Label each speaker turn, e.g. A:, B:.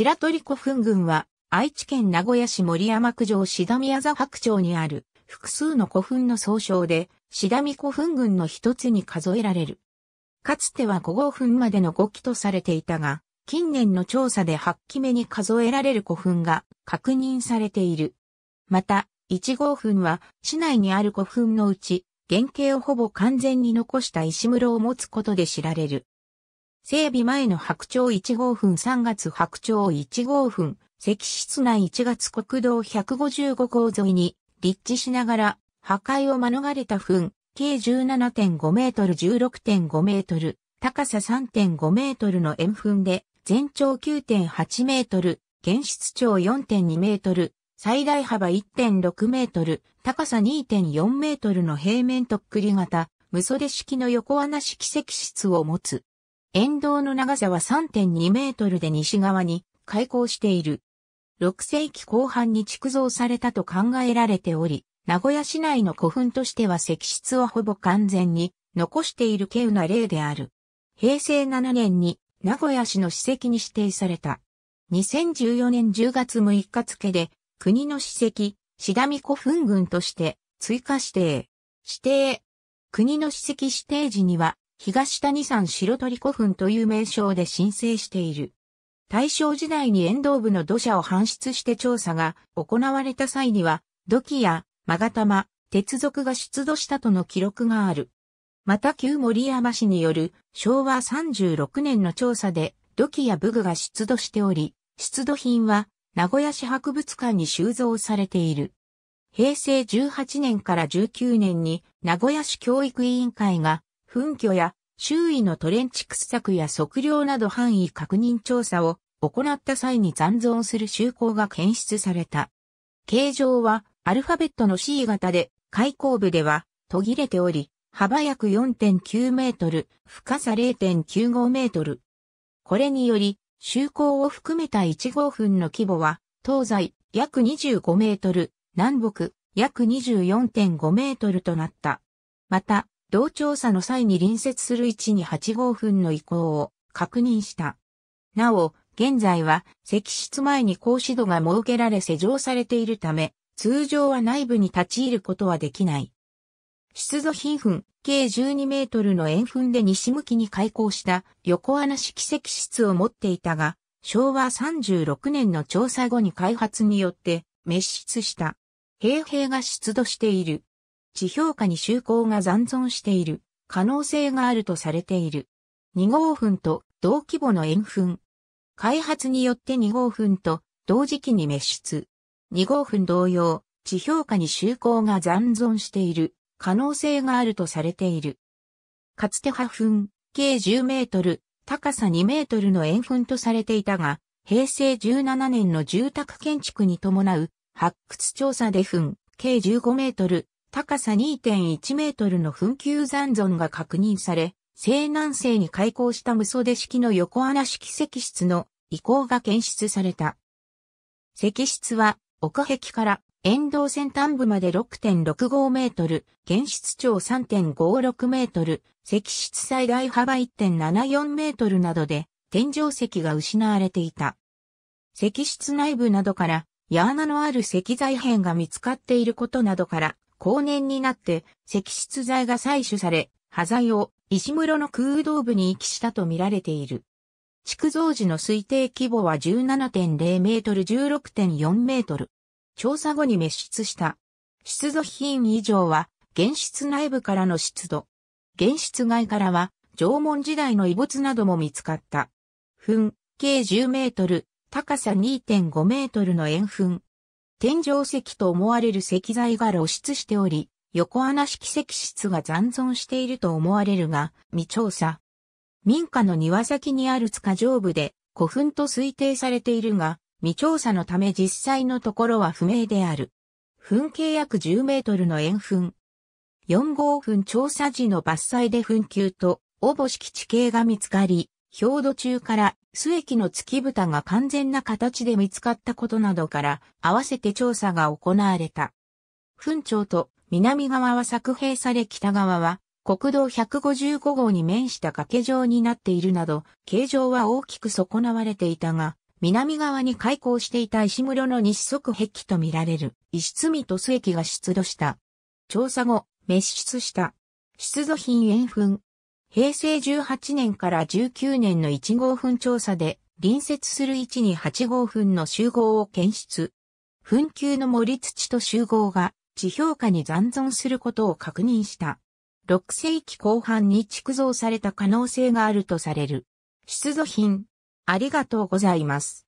A: 白鳥古墳群は、愛知県名古屋市森山区上志田宮座白町にある、複数の古墳の総称で、志田見古墳群の一つに数えられる。かつては5号墳までの5基とされていたが、近年の調査で8基目に数えられる古墳が確認されている。また、1号墳は市内にある古墳のうち、原型をほぼ完全に残した石室を持つことで知られる。整備前の白鳥1号墳3月白鳥1号墳、石室内1月国道155号沿いに立地しながら破壊を免れた墳、計17.5メートル16.5メートル、高さ3.5メートルの円墳で全長9.8メートル、現室長4.2メートル、最大幅1.6メートル、高さ2.4メートルの平面とっくり型、無袖式の横穴式石室を持つ。沿道の長さは3.2メートルで西側に開口している。6世紀後半に築造されたと考えられており、名古屋市内の古墳としては石室はほぼ完全に残している稀有な例である。平成7年に名古屋市の史跡に指定された。2014年10月6日付で国の史跡、シダミ古墳群として追加指定。指定。国の史跡指定時には東谷山白鳥古墳という名称で申請している。大正時代に沿道部の土砂を搬出して調査が行われた際には土器や勾玉、鉄族が出土したとの記録がある。また旧森山市による昭和36年の調査で土器や武具が出土しており、出土品は名古屋市博物館に収蔵されている。平成18年から19年に名古屋市教育委員会が墳居や周囲のトレンチ掘削や測量など範囲確認調査を行った際に残存する修行が検出された。形状はアルファベットの C 型で開口部では途切れており、幅約4.9メートル、深さ0.95メートル。これにより、周港を含めた1号分の規模は、東西約25メートル、南北約24.5メートルとなった。また、同調査の際に隣接する位置に8号分の移行を確認した。なお、現在は石室前に格子戸が設けられ施錠されているため、通常は内部に立ち入ることはできない。出土品墳、計12メートルの円墳で西向きに開口した横穴式石室を持っていたが、昭和36年の調査後に開発によって滅失した。平平が出土している。地表下に周口が残存している可能性があるとされている。2号墳と同規模の円墳。開発によって2号墳と同時期に滅失。2号墳同様、地表下に周口が残存している。可能性があるとされている。かつて破墳、計10メートル、高さ2メートルの円墳とされていたが、平成17年の住宅建築に伴う発掘調査で墳、計15メートル、高さ2.1メートルの墳丘残存が確認され、西南西に開口した無袖式の横穴式石室の移行が検出された。石室は、奥壁から沿道先端部まで6.65メートル、現室長3.56メートル、石室最大幅1.74メートルなどで、天井石が失われていた。石室内部などから、矢穴のある石材片が見つかっていることなどから、後年になって石室材が採取され、端材を石室の空洞部に遺棄したとみられている。築造時の推定規模は17.0メートル16.4メートル。調査後に滅失した。出土品以上は、原室内部からの出土。原室外からは、縄文時代の遺物なども見つかった。墳、計10メートル、高さ2.5メートルの円墳。天井石と思われる石材が露出しており、横穴式石室が残存していると思われるが、未調査。民家の庭先にある塚上部で古墳と推定されているが、未調査のため実際のところは不明である。噴径約10メートルの円墳。4号墳調査時の伐採で墳丘と、おぼしき地形が見つかり、表土中から巣液の月蓋が完全な形で見つかったことなどから、合わせて調査が行われた。墳町と南側は作閉され北側は国道155号に面した崖状になっているなど、形状は大きく損なわれていたが、南側に開港していた石室の日足壁とみられる石積と須液が出土した。調査後、滅出した。出土品円墳。平成18年から19年の1号墳調査で、隣接する位置に8号墳の集合を検出。墳丘の森土と集合が地表下に残存することを確認した。6世紀後半に築造された可能性があるとされる。出土品。ありがとうございます。